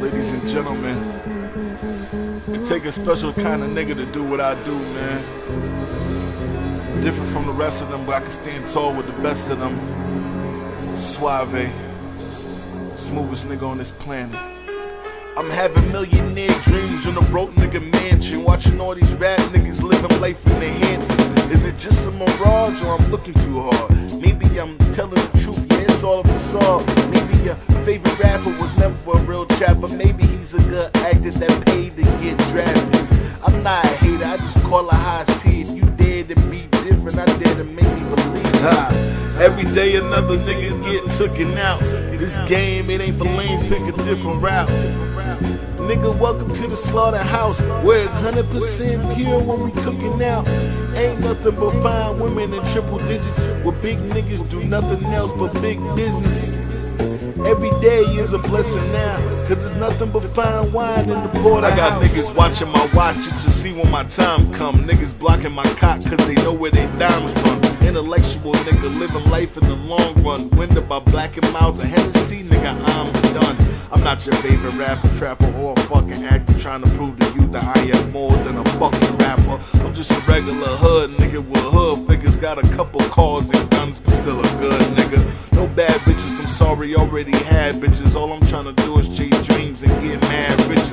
ladies and gentlemen. It take a special kind of nigga to do what I do, man. Different from the rest of them, but I can stand tall with the best of them. Suave, smoothest nigga on this planet. I'm having millionaire dreams in a broke nigga mansion, watching all these rap niggas living life in their Hamptons. Is it just a mirage or I'm looking too hard? Maybe I'm telling the truth, yeah, it's all a facade. Maybe your favorite rapper was never a real trapper. Maybe he's a good actor that paid to get drafted. I'm not a hater, I just call it how I see it. You dare to be different, I dare to make me believe. Every day another nigga get tooken out. This game, it ain't for lanes, pick a different route. Nigga, welcome to the slaughterhouse where it's 100% pure when we cooking out. Ain't nothing but fine women in triple digits where big niggas do nothing else but big business. Every day is a blessing now, cause there's nothing but fine wine in the porterhouse. I got niggas watching my watch to see when my time come. Niggas blocking my cock cause they know where they diamonds from. Intellectual nigga living life in the long run. Winded by black and mouths and Hennessy, nigga, I'm done. I'm not your favorite rapper, trapper, or a fucking actor trying to prove to you that I am more than a fucking rapper. I'm just a regular hood nigga with hood figures. Got a couple cars and guns, but still a good nigga. No already had bitches. All I'm trying to do is chase dreams and get mad riches.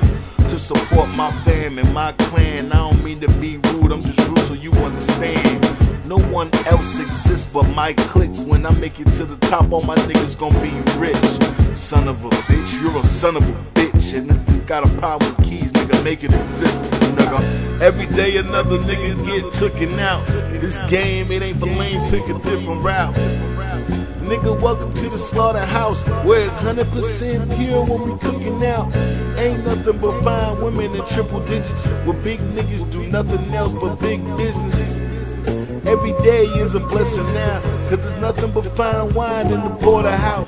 To support my fam and my clan. I don't mean to be rude, I'm just rude so you understand. No one else exists but my clique. When I make it to the top, all my niggas gon' be rich. Son of a bitch, you're a son of a bitch. And if you got a problem with keys, nigga, make it exist, nigga. Every day another nigga get tooken out. This game, it ain't for lanes, pick a different route. Nigga, welcome to the slaughterhouse where it's 100% pure when we cooking out. Ain't nothing but fine women in triple digits where big niggas do nothing else but big business. Every day is a blessing now, cause there's nothing but fine wine in the porterhouse.